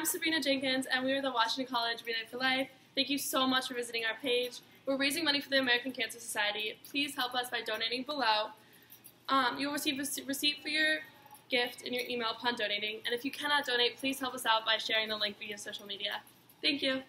I'm Sabrina Jenkins, and we are the Washington College Relay for Life. Thank you so much for visiting our page. We're raising money for the American Cancer Society. Please help us by donating below. Um, you'll receive a receipt for your gift in your email upon donating. And if you cannot donate, please help us out by sharing the link via social media. Thank you.